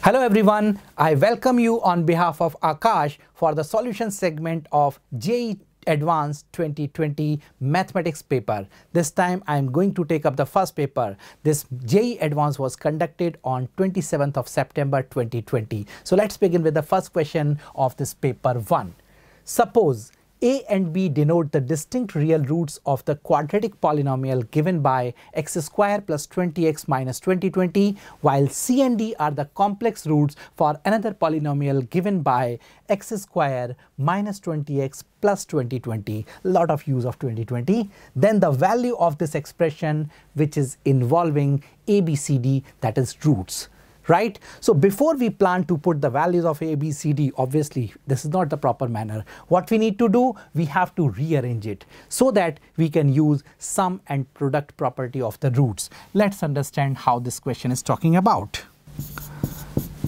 Hello everyone, I welcome you on behalf of Aakash for the solution segment of JEE Advanced 2020 mathematics paper. This time I am going to take up the first paper. This JEE Advanced was conducted on 27th of September 2020. So let's begin with the first question of this paper 1. Suppose a and b denote the distinct real roots of the quadratic polynomial given by x square plus 20x minus 2020 while c and d are the complex roots for another polynomial given by x square minus 20x plus 2020 lot of use of 2020 then the value of this expression which is involving abcd that is roots right? So before we plan to put the values of A, B, C, D, obviously this is not the proper manner. What we need to do, we have to rearrange it so that we can use sum and product property of the roots. Let's understand how this question is talking about.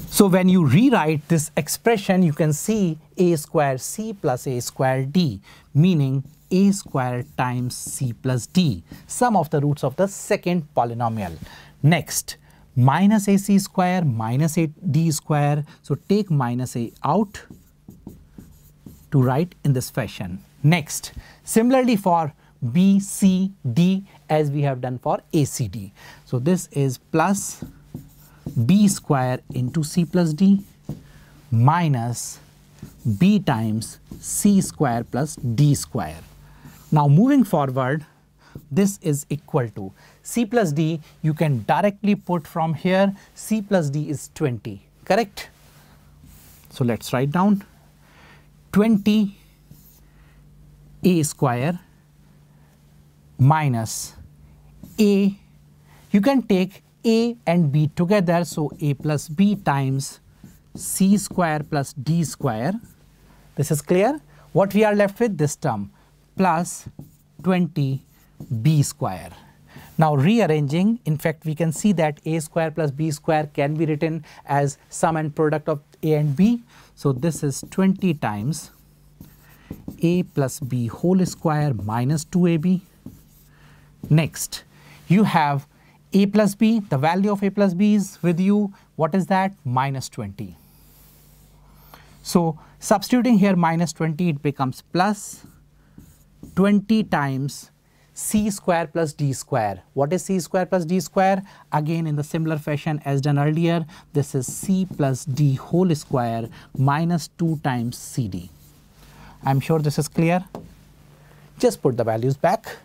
So when you rewrite this expression, you can see a square c plus a square d, meaning a square times c plus d, sum of the roots of the second polynomial. Next, minus ac square minus a d square. So take minus a out to write in this fashion. Next, similarly for b, c, d as we have done for acd. So this is plus b square into c plus d minus b times c square plus d square. Now moving forward, this is equal to c plus d you can directly put from here c plus d is 20 correct? So let's write down 20 a square minus a. You can take a and b together so a plus b times c square plus d square. This is clear? What we are left with? This term plus 20 b square. Now rearranging, in fact, we can see that a square plus b square can be written as sum and product of a and b. So this is 20 times a plus b whole square minus 2ab. Next, you have a plus b, the value of a plus b is with you. What is that? Minus 20. So substituting here minus 20, it becomes plus 20 times c square plus d square. What is c square plus d square? Again in the similar fashion as done earlier, this is c plus d whole square minus 2 times cd. I am sure this is clear. Just put the values back.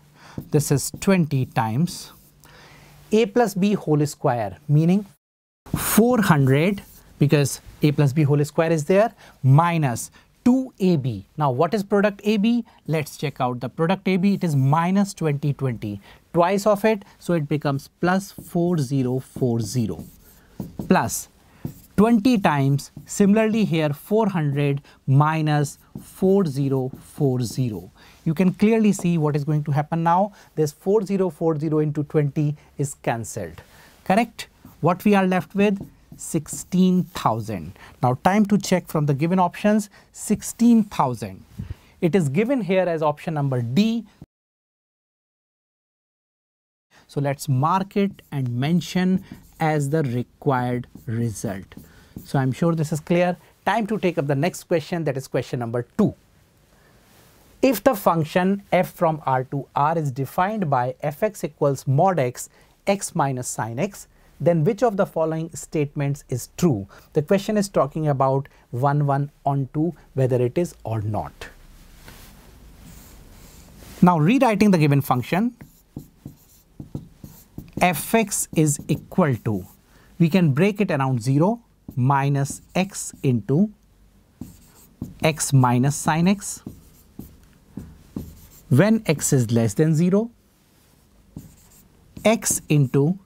This is 20 times a plus b whole square meaning 400 because a plus b whole square is there minus 2AB. Now what is product AB? Let's check out the product AB. It is minus 2020. Twice of it, so it becomes plus 4040 plus 20 times. Similarly here 400 minus 4040. You can clearly see what is going to happen now. This 4040 into 20 is cancelled. Correct? What we are left with? 16,000. Now time to check from the given options 16,000. It is given here as option number D. So let's mark it and mention as the required result. So I'm sure this is clear. Time to take up the next question that is question number 2. If the function f from R to R is defined by fx equals mod x, x minus sine x, then which of the following statements is true? The question is talking about 1, 1 on 2, whether it is or not. Now rewriting the given function, fx is equal to, we can break it around 0 minus x into x minus sine x. When x is less than 0, x into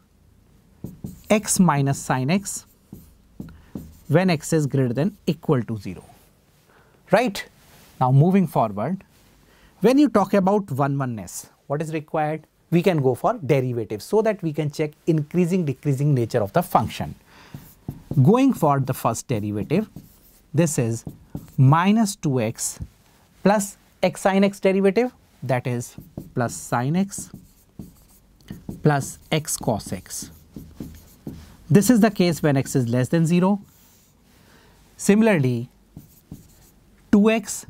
x minus sine x when x is greater than equal to 0. Right? Now moving forward, when you talk about one oneness, what is required? We can go for derivatives so that we can check increasing decreasing nature of the function. Going for the first derivative, this is minus 2x plus x sine x derivative that is plus sine x plus x cos x This is the case when x is less than 0. Similarly, 2x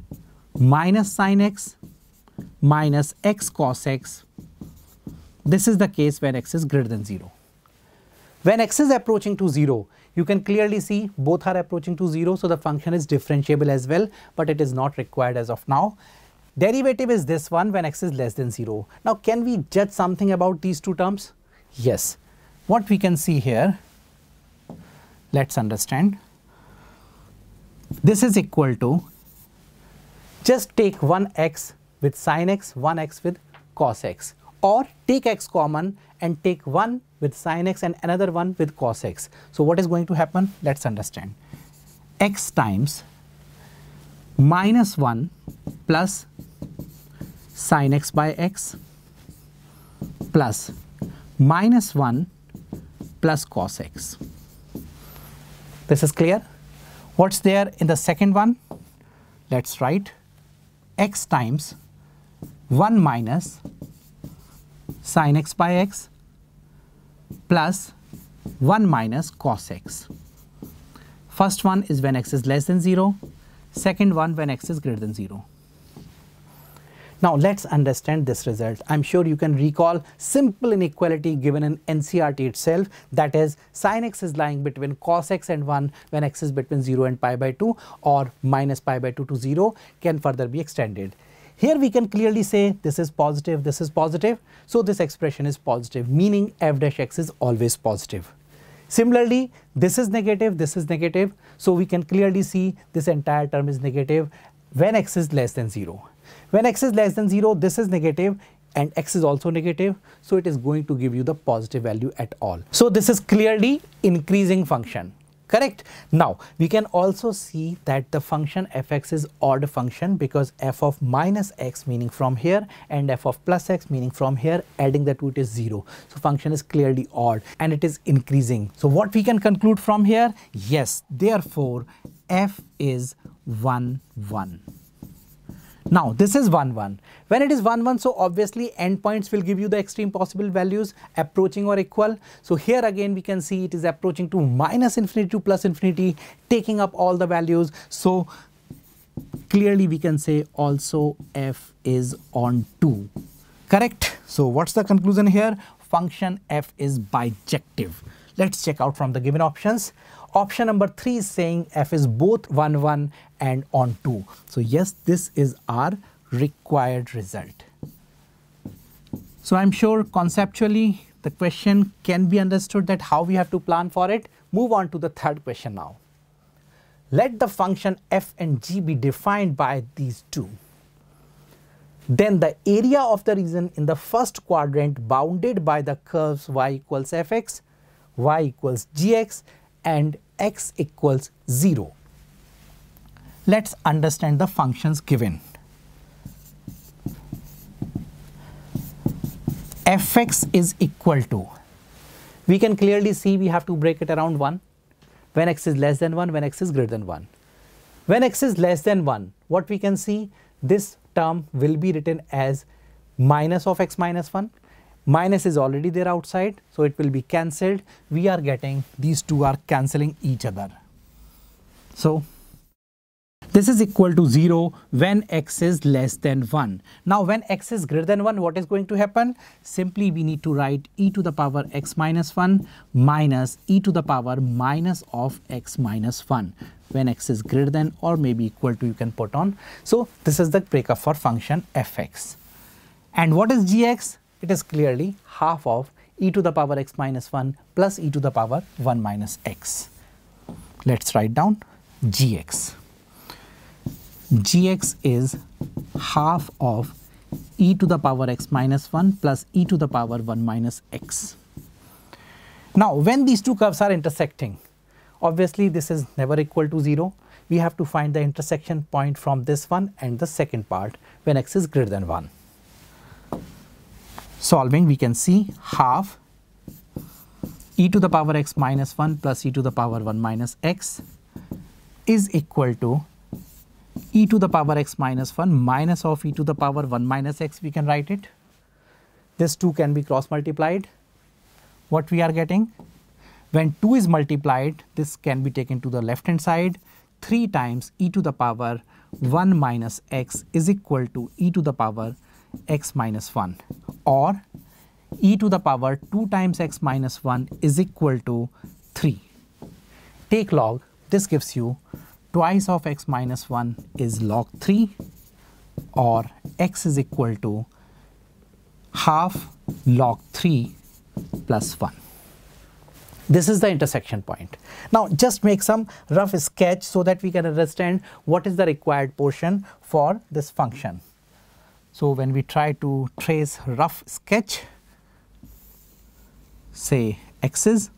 minus sine x minus x cos x. This is the case when x is greater than 0. When x is approaching to 0, you can clearly see both are approaching to 0, so the function is differentiable as well, but it is not required as of now. Derivative is this one when x is less than 0. Now, can we judge something about these two terms? Yes. What we can see here, let's understand. This is equal to, just take one x with sine x, one x with cos x or take x common and take one with sine x and another one with cos x. So what is going to happen? Let's understand. x times minus 1 plus sine x by x plus minus 1 plus cos x. This is clear? What's there in the second one? Let's write x times 1 minus sine x by x plus 1 minus cos x. First one is when x is less than 0, second one when x is greater than 0. Now let's understand this result. I'm sure you can recall simple inequality given in NCERT itself that is sin x is lying between cos x and 1 when x is between 0 and pi by 2 or minus pi by 2 to 0 can further be extended. Here we can clearly say this is positive, this is positive. So this expression is positive, meaning f dash x is always positive. Similarly, this is negative, this is negative. So we can clearly see this entire term is negative when x is less than 0. When x is less than 0, this is negative and x is also negative. So it is going to give you the positive value at all. So this is clearly increasing function. Correct? Now we can also see that the function fx is odd function because f of minus x meaning from here and f of plus x meaning from here adding the two it is 0 so function is clearly odd and it is increasing. So what we can conclude from here? Yes. Therefore f is 1 1 now this is 1 1. When it is 1 1 so obviously endpoints will give you the extreme possible values approaching or equal. So here again we can see it is approaching to minus infinity to plus infinity taking up all the values. So clearly we can say also f is on 2. Correct? So what's the conclusion here? Function f is bijective. Let's check out from the given options. Option number 3 is saying f is both 1 1 and on 2. So yes, this is our required result. So I'm sure conceptually the question can be understood that how we have to plan for it. Move on to the third question now. Let the function f and g be defined by these two. Then the area of the region in the first quadrant bounded by the curves y equals fx, y equals gx and x equals 0 Let's understand the functions given. fx is equal to, we can clearly see we have to break it around 1 when x is less than 1, when x is greater than 1. When x is less than 1, what we can see, this term will be written as minus of x minus 1. Minus is already there outside, so it will be cancelled. We are getting, these two are cancelling each other. So this is equal to 0 when x is less than 1. Now when x is greater than 1, what is going to happen? Simply we need to write e to the power x minus 1 minus e to the power minus of x minus 1 when x is greater than or maybe equal to you can put on. So this is the breakup for function fx. And what is gx? It is clearly half of e to the power x minus 1 plus e to the power 1 minus x. Let's write down gx gx is half of e to the power x minus 1 plus e to the power 1 minus x. Now, when these two curves are intersecting, obviously this is never equal to 0. We have to find the intersection point from this one and the second part when x is greater than 1. Solving, we can see half e to the power x minus 1 plus e to the power 1 minus x is equal to e to the power x minus 1 minus of e to the power 1 minus x we can write it. This 2 can be cross multiplied. What we are getting? When 2 is multiplied, this can be taken to the left hand side. 3 times e to the power 1 minus x is equal to e to the power x minus 1 or e to the power 2 times x minus 1 is equal to 3. Take log, this gives you twice of x minus 1 is log 3 or x is equal to half log 3 plus 1. This is the intersection point. Now just make some rough sketch so that we can understand what is the required portion for this function. So when we try to trace rough sketch, say x's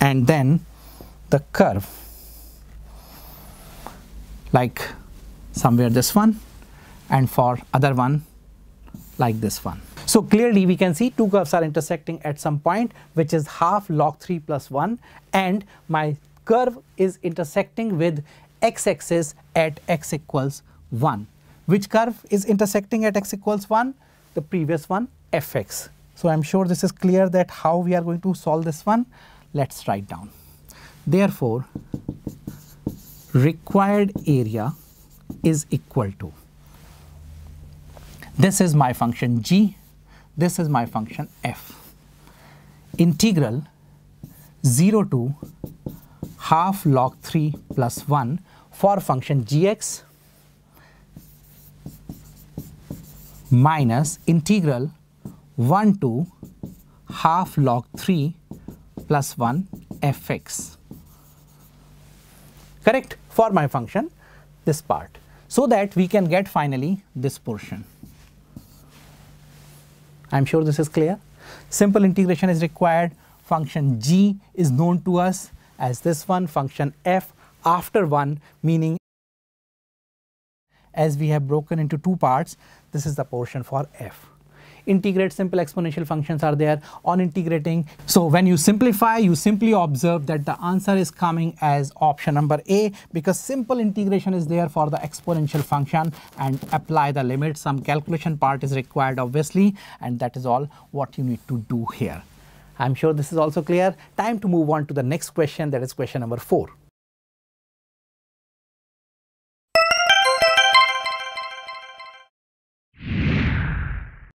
and then the curve like somewhere this one and for other one like this one. So clearly we can see two curves are intersecting at some point which is half log 3 plus 1 and my curve is intersecting with x-axis at x equals 1. Which curve is intersecting at x equals 1? The previous one fx. So I'm sure this is clear that how we are going to solve this one. Let's write down. Therefore, required area is equal to this is my function g this is my function f. Integral 0 to half log 3 plus 1 for function gx minus integral 1 to half log 3 plus 1 fx. Correct? For my function, this part. So that we can get finally this portion. I'm sure this is clear. Simple integration is required. Function g is known to us as this one, function f after 1 meaning as we have broken into two parts, this is the portion for f integrate simple exponential functions are there on integrating. So when you simplify, you simply observe that the answer is coming as option number A because simple integration is there for the exponential function and apply the limit. Some calculation part is required obviously and that is all what you need to do here. I'm sure this is also clear. Time to move on to the next question that is question number 4.